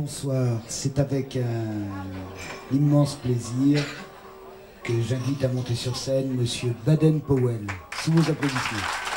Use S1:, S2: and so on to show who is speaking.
S1: Bonsoir, c'est avec euh, un immense plaisir que j'invite à monter sur scène Monsieur Baden-Powell. Sous vos applaudissements.